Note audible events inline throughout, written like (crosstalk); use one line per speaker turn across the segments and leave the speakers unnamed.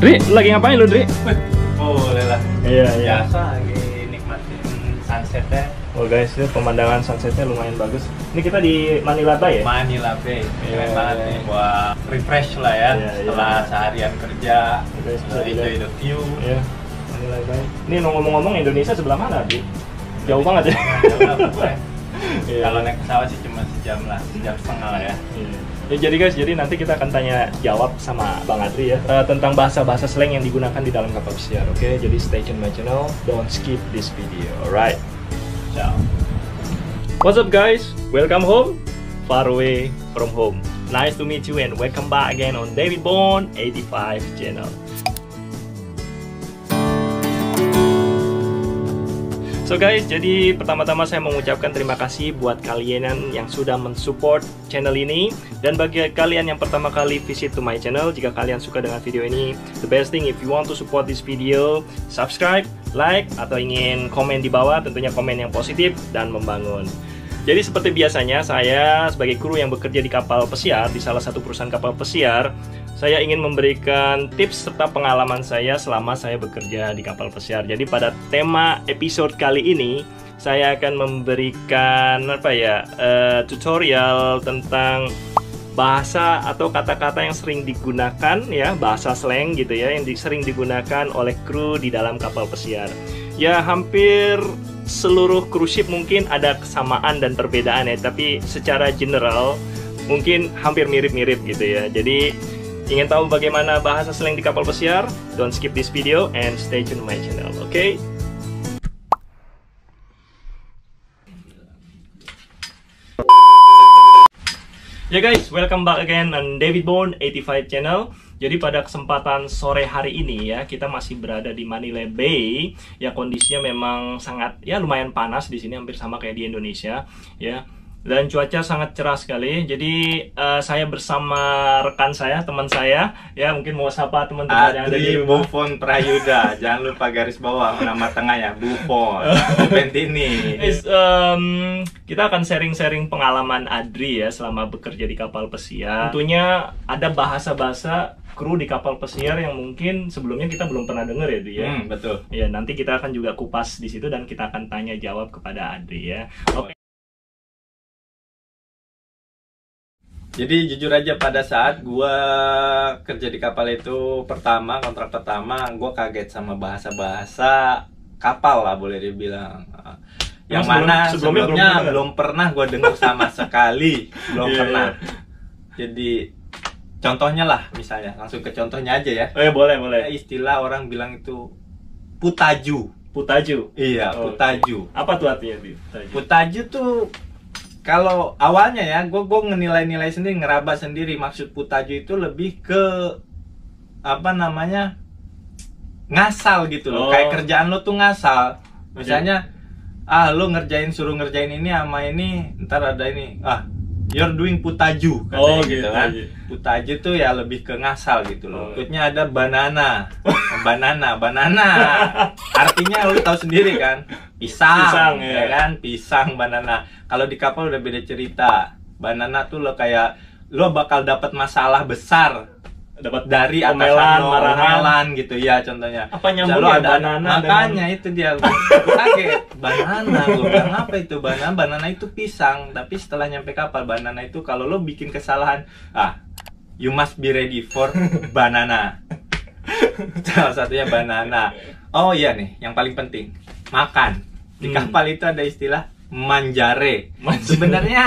Dri, lu lagi ngapain lu, Dri?
Boleh lah.
Iya,
Biasa lagi nikmatin sunsetnya
Oh guys, ini pemandangan sunsetnya lumayan bagus. Ini kita di Manila Bay ya?
Manila Bay.
Iya,
Keren banget
iya.
nih buat refresh lah ya
Iya,
setelah
iya.
seharian kerja.
Guys, dilihat.
the view.
Iya, Manila Bay. Ini ngomong-ngomong Indonesia sebelah mana, Dri? Jauh banget ya?
Nah, jauh lah. (laughs)
Iya.
Kalau naik pesawat sih cuma sejam lah, sejam setengah lah ya.
Iya. Ya, jadi guys, jadi nanti kita akan tanya jawab sama Bang Adri ya eh, tentang bahasa-bahasa slang yang digunakan di dalam kapal pesiar. Oke, jadi stay tune my channel, don't skip this video. Alright.
Ciao.
What's up guys? Welcome home. Far away from home. Nice to meet you and welcome back again on David Bond 85 channel. So guys, jadi pertama-tama saya mengucapkan terima kasih buat kalian yang sudah mensupport channel ini dan bagi kalian yang pertama kali visit to my channel, jika kalian suka dengan video ini, the best thing if you want to support this video, subscribe, like atau ingin komen di bawah, tentunya komen yang positif dan membangun. Jadi seperti biasanya saya sebagai kru yang bekerja di kapal pesiar di salah satu perusahaan kapal pesiar, saya ingin memberikan tips serta pengalaman saya selama saya bekerja di kapal pesiar. Jadi pada tema episode kali ini saya akan memberikan apa ya eh, tutorial tentang bahasa atau kata-kata yang sering digunakan ya bahasa slang gitu ya yang di- sering digunakan oleh kru di dalam kapal pesiar. Ya hampir seluruh cruise ship mungkin ada kesamaan dan perbedaan ya, tapi secara general mungkin hampir mirip-mirip gitu ya. Jadi ingin tahu bagaimana bahasa slang di kapal pesiar? Don't skip this video and stay tune my channel, oke? Ya guys, welcome back again on David Bone 85 channel. Jadi pada kesempatan sore hari ini ya, kita masih berada di Manila Bay. Ya kondisinya memang sangat ya lumayan panas di sini hampir sama kayak di Indonesia ya. Dan cuaca sangat cerah sekali. Jadi eh, saya bersama rekan saya, teman saya ya mungkin mau sapa teman-teman yang ada di rumah.
Buffon Prayuda. (laughs) Jangan lupa garis bawah nama tengahnya Buffon. (laughs) Pentini.
Guys, em, kita akan sharing-sharing pengalaman Adri ya selama bekerja di kapal pesiar. Tentunya ada bahasa-bahasa kru di kapal pesiar yang mungkin sebelumnya kita belum pernah dengar ya, Adri ya.
Hmm, betul.
Ya, nanti kita akan juga kupas di situ dan kita akan tanya jawab kepada Adri ya. Oke.
Jadi jujur aja pada saat gua kerja di kapal itu pertama kontrak pertama gua kaget sama bahasa-bahasa kapal lah boleh dibilang. Yang
Yang sebelum-
mana
sebelumnya
sebelumnya,
belum pernah.
belum pernah gua dengar sama (laughs) sekali, belum
Iya,
pernah.
iya.
Jadi contohnya lah misalnya langsung ke contohnya aja ya.
Oh ya, boleh, boleh.
istilah orang bilang itu putaju.
Putaju.
Iya,
Oh.
putaju.
Apa tuh artinya? Putaju.
Putaju tuh kalau awalnya ya, gue gue ngenilai-nilai sendiri, ngeraba sendiri. Maksud putaju itu lebih ke apa namanya ngasal gitu loh.
Oh.
Kayak kerjaan lo tuh ngasal. Misalnya, ah lo ngerjain suruh ngerjain ini sama ini, ntar ada ini, ah you're doing putaju, katanya
Oh,
gitu,
gitu,
kan.
iya.
Putaju tuh ya lebih ke ngasal gitu loh.
Oh.
Berikutnya ada banana, (laughs) banana, banana. Artinya lo tahu sendiri kan, pisang,
Pisang,
ya
ya.
kan, pisang banana. Kalau di kapal udah beda cerita. Banana tuh lo kayak lo bakal dapat masalah besar
Dapat
dari atasan lo,
marahan.
gitu ya contohnya.
Apa nyambung
lo
ya? banana
makanya itu dia Gua kaget. Banana gue bilang apa itu banana? Banana itu pisang tapi setelah nyampe kapal banana itu kalau lo bikin kesalahan ah you must be ready for banana. Salah satunya banana. Oh iya nih yang paling penting makan. Di
Hmm.
kapal itu ada istilah manjare.
Manjare.
sebenarnya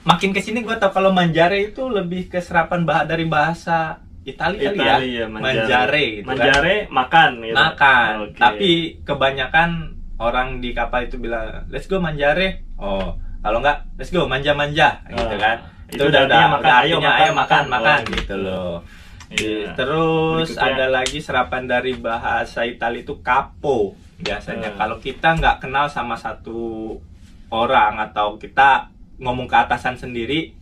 makin ke sini gue tau kalau manjare itu lebih ke serapan bah dari bahasa Itali kali ya,
Itali ya,
manjare gitu kan.
Manjare makan gitu.
makan
Oke.
tapi kebanyakan orang di kapal itu bilang let's go manjare oh kalau enggak let's go manja manja gitu kan
itu udah artinya makan, ayo makan,
ayo makan
makan.
makan
Oh,
gitu loh
Iya.
terus
Berikutnya.
ada lagi serapan dari bahasa Itali itu capo biasanya
Hmm.
kalau kita nggak kenal sama satu orang atau kita ngomong ke atasan sendiri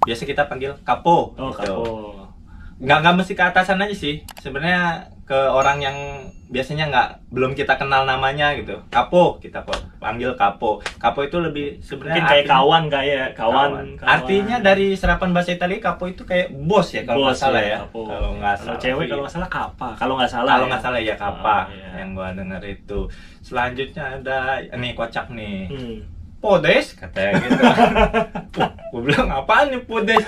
biasa kita panggil capo
Oh,
gitu.
kapo.
Nggak nggak mesti ke atasan aja sih sebenarnya ke orang yang biasanya nggak belum kita kenal namanya gitu kapo kita kok panggil kapo kapo itu lebih sebenarnya
kayak
artinya-
kawan kayak kawan. kawan.
artinya dari serapan bahasa Italia kapo itu kayak bos ya kalau nggak salah ya
kapo.
kalau nggak
Kalau
salah
cewek kalau nggak salah kapa. Kalau nggak salah.
kalau
ya.
nggak salah ya kapa
Oh, iya.
yang gua dengar itu selanjutnya ada nih kocak nih
Hmm.
Podes katanya gitu. (laughs) gue bilang apaan nih Podes?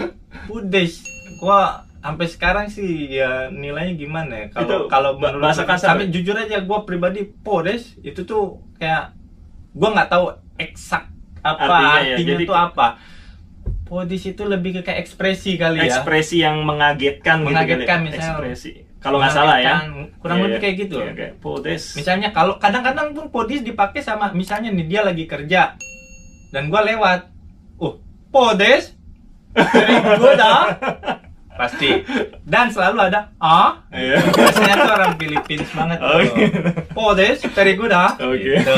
(laughs) Podes. Gua sampai sekarang sih ya nilainya gimana ya? Kalau
Itu
kalau menurut
bahasa kasar
Tapi
ya?
jujur aja gua pribadi Podes itu tuh kayak gua nggak tahu eksak apa
Artinya
artinya,
ya, jadi-
tuh apa. Podes itu lebih ke kayak ekspresi kali ya.
Ekspresi yang mengagetkan,
Mengagetkan,
gitu
misalnya.
Ekspresi. Kalau nggak salah ya.
Kurang
Iya,
lebih
iya.
kayak gitu.
Kayak podes.
Misalnya kalau kadang-kadang pun podis dipakai sama misalnya nih dia lagi kerja dan gua lewat. Uh, podes. Dari (laughs) gua dah. Pasti. (laughs) Dan selalu ada ah.
Iya.
Biasanya tuh orang Philippines banget tuh.
Oke.
Podes dari gua dah.
Oke.
Gitu.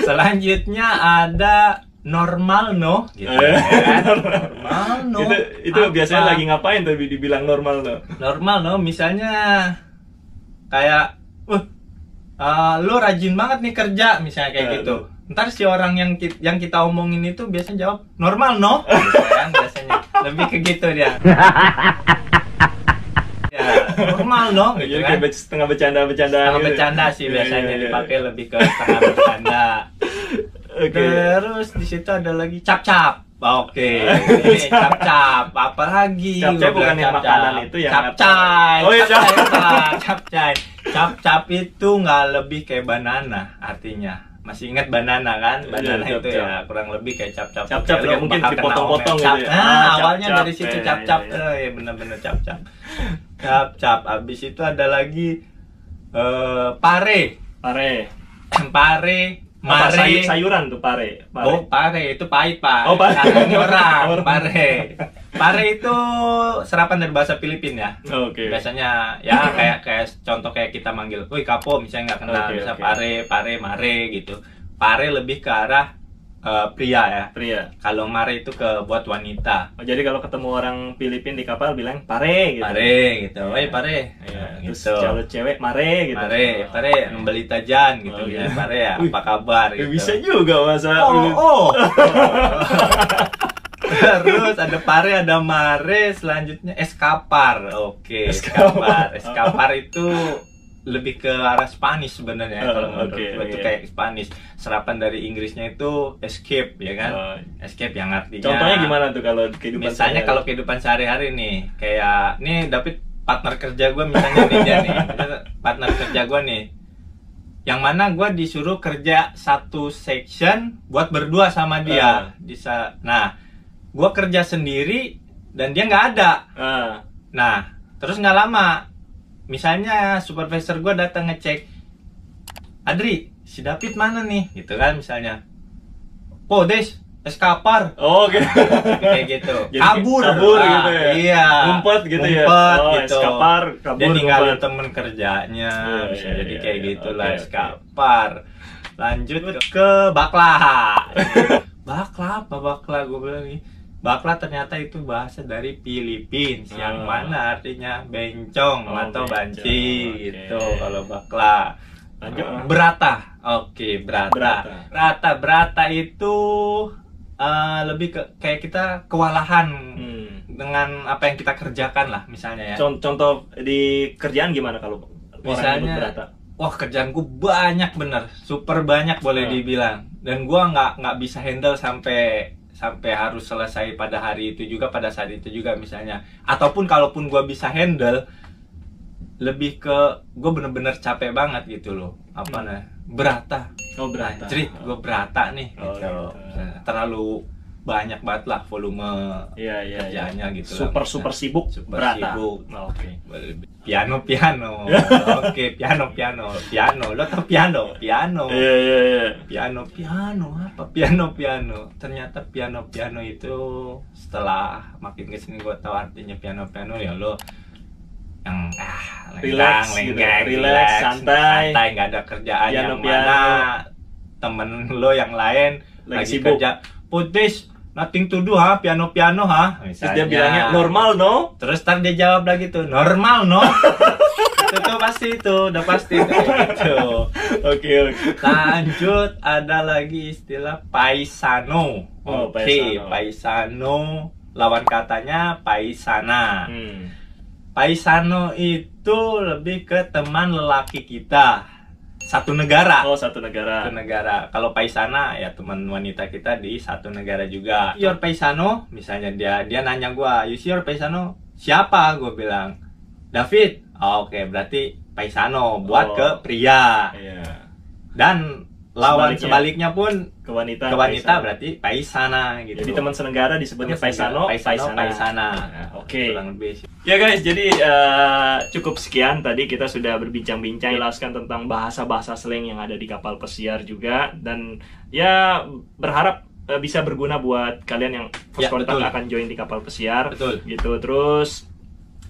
Selanjutnya ada normal no gitu
Eh.
kan? (laughs) Normal no.
itu itu
Apa?
biasanya lagi ngapain tapi dibilang normal tuh.
normal no misalnya kayak uh uh, lu rajin banget nih kerja misalnya kayak
Eh,
gitu ntar si orang yang ki- yang kita omongin itu biasanya jawab normal no Gitu kan lebih ke gitu dia (laughs) ya normal no gitu
Jadi
kan
kayak setengah bercanda-bercanda.
Setengah
gitu.
bercanda sih
Iya,
biasanya
iya, iya.
dipakai lebih ke setengah bercanda
Oke.
terus di situ ada lagi cap cap Oke, ini cap-cap. Apa lagi?
Cap-cap bukan yang makanan itu yang
Cap-cai.
apa? Oh, iya,
cap-cai,
cap-.
Cap-cai. Cap-cap itu nggak lebih kayak banana artinya. Masih ingat banana kan?
Iya,
Banana itu
cap-cap.
ya kurang lebih kayak cap-cap.
Cap-cap
Kayak
kayak
lu
mungkin dipotong-potong gitu ya.
Cap- Nah,
Ah,
awalnya dari situ
Iya,
cap-cap.
iya, iya.
Eh, ya bener-bener cap-cap. Cap-cap. Abis itu ada lagi eh pare.
Pare. (clears throat)
Pare. Mare.
say- sayuran tuh pare. pare.
Oh, pare itu pahit, Pak.
Oh, pare. (laughs)
Orang. pare. (laughs) Pare itu serapan dari bahasa Filipin ya.
Oke.
Biasanya ya kayak kayak contoh kayak kita manggil, "Woi, kapo," misalnya nggak kenal,
Oke,
bisa
oke.
pare, pare, mare gitu. Pare lebih ke arah eh, pria ya.
Pria.
Kalau mare itu ke buat wanita.
Oh, jadi kalau ketemu orang Filipin di kapal bilang pare gitu.
Pare gitu. Woi, pare.
Iya,
Nah,
terus
gitu.
kalau cewek mare gitu.
Mare, pare, membeli tajan gitu
Oh,
ya.
iya.
Pare ya, apa kabar gitu.
bisa juga bahasa
Oh, oh. (laughs) (laughs) Terus ada pare, ada mare, selanjutnya eskapar. Oke, eskapar.
Eskapar.
Eskapar itu lebih ke arah Spanish sebenarnya
Oh,
kalau menurut gua itu
oke.
kayak Spanish. Serapan dari Inggrisnya itu escape ya kan?
Oh.
Escape yang artinya
Contohnya gimana tuh kalau kehidupan
Misalnya
sehari-hari?
kalau kehidupan sehari-hari nih, kayak nih David partner kerja gue misalnya nih dia nih, (laughs) partner kerja gue nih. Yang mana gue disuruh kerja satu section buat berdua sama dia. Bisa. Nah, gue kerja sendiri dan dia nggak ada.
Ah,
Nah, terus nggak lama, misalnya supervisor gue datang ngecek, Adri, si David mana nih? Gitu kan misalnya. Podes, eskapar,
Oh, oke.
kayak gitu (laughs)
Jadi,
kabur
kabur
Ah,
gitu ya?
iya
Ngumpet gitu ya? Oh,
gitu
eskapar, kabur,
dia ninggalin temen kerjanya
Iya,
bisa
iya,
jadi
iya,
kayak
iya.
gitulah
oke.
eskapar lanjut ke bakla (laughs) bakla apa bakla gue bilang nih bakla ternyata itu bahasa dari Philippines yang
Oh.
mana artinya bencong
Oh,
atau
bencong,
banci
oke.
gitu kalau bakla
Lanjut.
Berata oke berata
Berata.
berata berata itu eh, lebih ke kayak kita kewalahan
Hmm.
dengan apa yang kita kerjakan lah misalnya ya
Con- Contoh di kerjaan gimana kalau
Misalnya,
yang berata?
wah kerjaanku banyak bener super banyak boleh
Hmm.
dibilang dan gua nggak nggak bisa handle sampai sampai harus selesai pada hari itu juga pada saat itu juga misalnya ataupun kalaupun gua bisa handle lebih ke gue bener-bener capek banget gitu loh apa
Hmm.
nah berata
Oh, berata.
Cerit, gue berata nih
Oh,
gitu.
gitu.
terlalu banyak banget lah volume
Iya, iya, iya.
kerjaannya gitu lah.
Super super sibuk
Super
berata.
sibuk.
Oh, Oke.
piano piano oke piano piano piano lo tau piano piano
Iya, iya, iya.
piano piano apa piano piano ternyata piano piano itu setelah makin ke sini gue tahu artinya piano piano ya lo yang ah lenggang,
Relax gitu, relax, santai.
santai nggak ada kerjaan
Piano,
yang
piano.
mana temen lo yang lain
Lagi
lagi,
sibuk.
kerja putis nothing to do ha? Piano piano ha?
Terus
misalnya.
dia bilangnya normal no?
terus tar dia jawab lagi tuh normal no? (laughs) Itu tuh pasti itu udah pasti itu
Oke oke.
lanjut ada lagi istilah paisano.
Oh,
oke
paisano.
paisano. Lawan katanya paisana.
Hmm.
paisano itu lebih ke teman lelaki kita satu negara
Oh satu negara.
satu negara. Kalau paisana ya teman wanita kita di satu negara juga. Your paisano, misalnya dia dia nanya gua, you see your paisano? Siapa? Gue bilang, David. Oh, Oke, berarti paisano buat
Oh.
ke pria.
Iya.
Dan lawan
Sebaliknya.
sebaliknya, pun
Ke wanita.
ke wanita
paisano.
berarti paisana gitu.
Jadi teman senegara disebutnya paisano,
paisano, paisana.
Nah, Oke.
Kurang lebih sih.
Ya guys, jadi eh, cukup sekian tadi kita sudah berbincang-bincang jelaskan tentang bahasa-bahasa slang yang ada di kapal pesiar juga dan ya berharap eh, bisa berguna buat kalian yang first
Ya,
contact
betul.
akan join di kapal pesiar
Betul.
gitu. Terus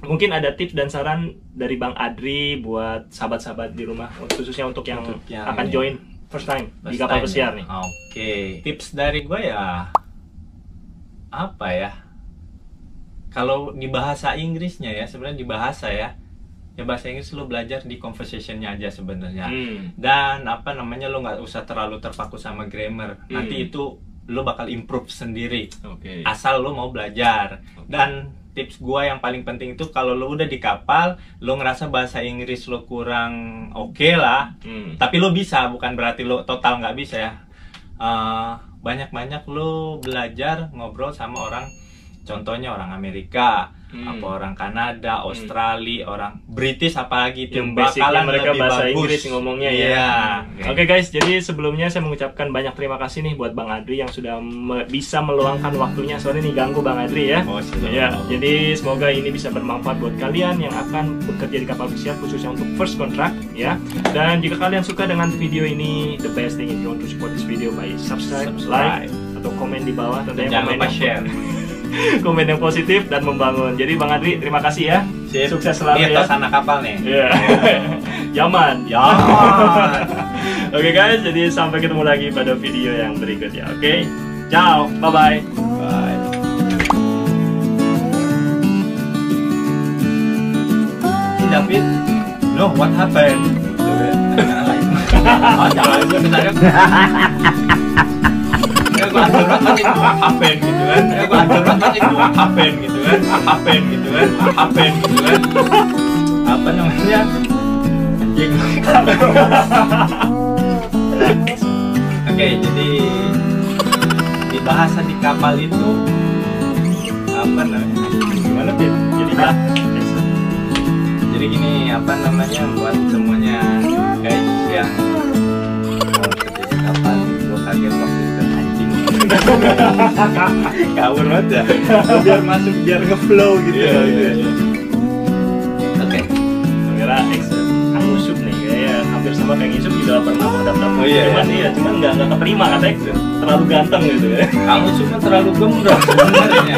mungkin ada tips dan saran dari Bang Adri buat sahabat-sahabat di rumah khususnya untuk yang,
Untuk yang
akan
ini.
join first time di
First
kapal
time
pesiar
ya.
nih.
Oke, tips dari gue ya apa ya? Kalau di bahasa Inggrisnya ya, sebenarnya di bahasa ya, ya bahasa Inggris lo belajar di conversationnya aja sebenarnya.
Hmm.
Dan apa namanya lo nggak usah terlalu terpaku sama grammar. Nanti
Hmm.
itu lo bakal improve sendiri.
Oke.
Asal lo mau belajar.
Oke.
Dan tips gua yang paling penting itu kalau lo udah di kapal, lo ngerasa bahasa Inggris lo kurang oke lah,
Hmm.
tapi lo bisa bukan berarti lo total nggak bisa ya. Eh, banyak-banyak lo belajar ngobrol sama orang contohnya orang Amerika
Hmm.
apa orang Kanada Australia orang British apalagi itu
yang
bakalan
mereka
lebih
bahasa
bagus.
Inggris ngomongnya ya.
Iya.
Oke guys, jadi sebelumnya saya mengucapkan banyak terima kasih nih buat Bang Adri yang sudah me- bisa meluangkan waktunya. Sorry nih ganggu Bang Adri ya.
Oh.
Ya, jadi semoga ini bisa bermanfaat buat kalian yang akan bekerja di kapal pesiar khususnya untuk first contract ya. Dan jika kalian suka dengan video ini, the best thing if you want to support this video by subscribe,
Subscribe.
like atau komen di bawah
Dan
tentunya
jangan
komen
lupa share (laughs)
komen yang positif dan membangun. Jadi Bang Adri, terima kasih ya.
Sip.
Sukses selalu
Ini
ya.
atas anak kapal nih
Iya. (laughs) Yaman.
ya (laughs)
Oke guys, jadi sampai ketemu lagi pada video yang berikutnya. Oke, ciao, bye bye.
David, no, what happened? (laughs) Oh, jangan, gue happened gitu kan. Happened gitu kan. What happened gitu kan. What happened gitu kan. Apa namanya? Anjing Oke, jadi di bahasa di kapal itu apa namanya? Gimana Pit?
Jadi
Jadi gini, apa namanya? Buat semuanya guys yang Kawur banget ya. (laughs) biar masuk, biar ngeflow gitu.
Iya, iya, iya.
Oke.
Kang Usup nih, kayak hampir sama Kang Usup juga pernah mau daftar.
Oh, iya,
Cuman
iya.
iya, cuman nggak nggak keterima kata ex terlalu ganteng gitu ya. (laughs)
Kamu cuma terlalu gembrong (laughs) sebenarnya.